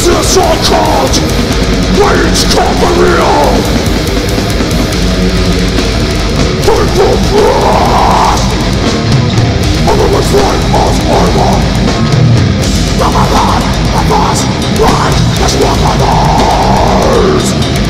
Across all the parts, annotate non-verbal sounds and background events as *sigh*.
This is a song called Rage Company. People blast Over my front of armor From my life, my must run. Let's my lives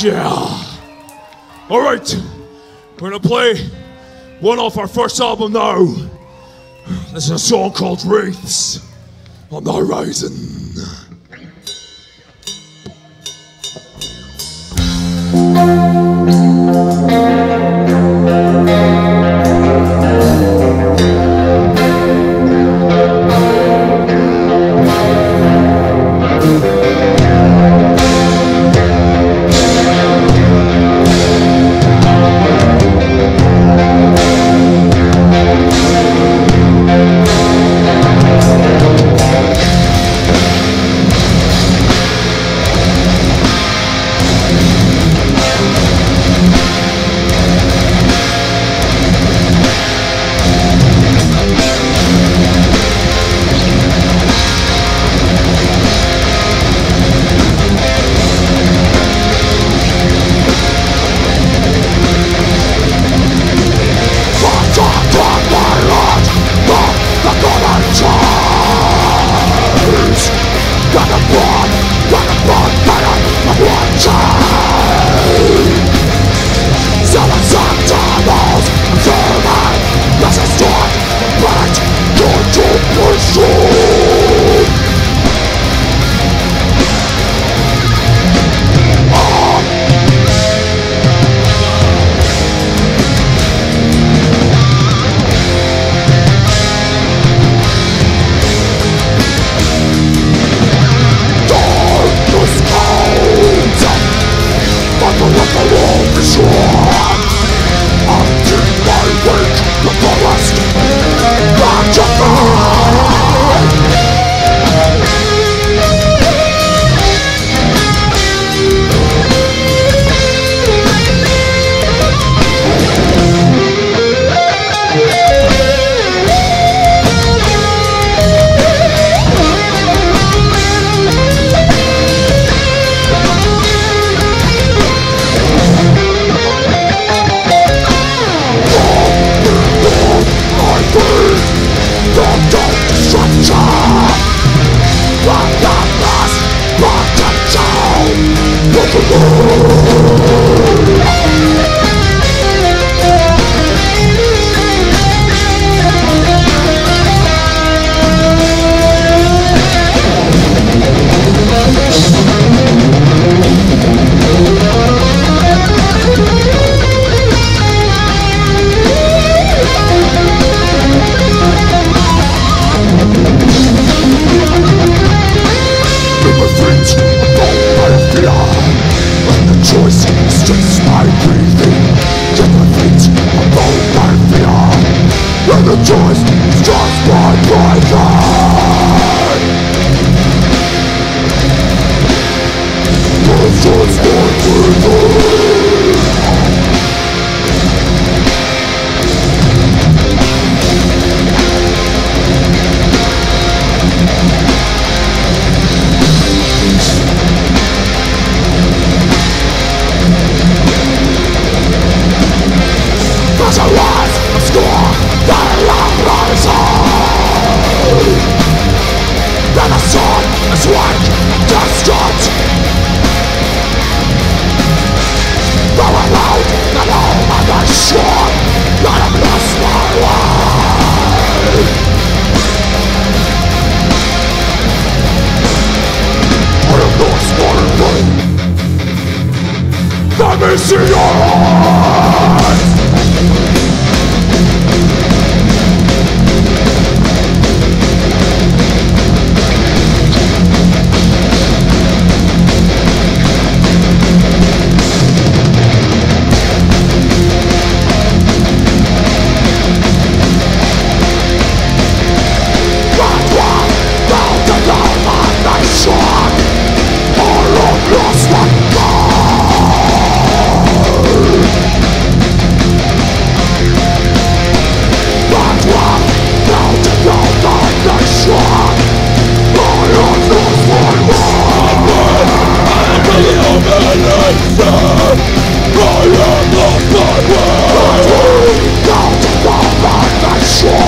Yeah! Alright, we're gonna play one off our first album now. This is a song called Wraiths on the Horizon. We're on the bus, but trust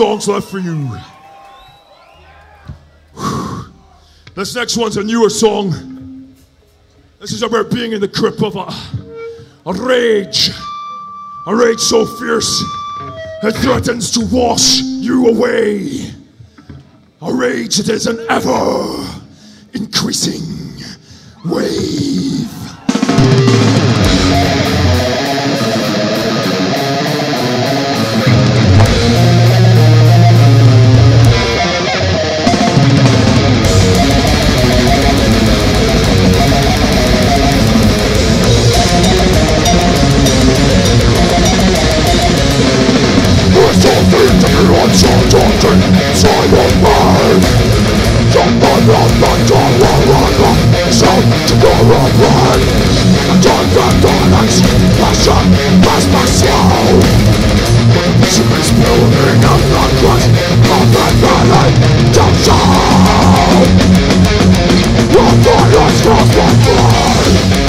songs left for you. *sighs* This next one's a newer song. This is about being in the grip of a, a rage. A rage so fierce it threatens to wash you away. A rage that is an ever increasing wave. Something to be on something Silent mind Jump on the thunder Run, run, Sound to go around Done the donuts Passion Pass my soul She is spilling out the crust Of the valley Don't shout Your fire scars my blood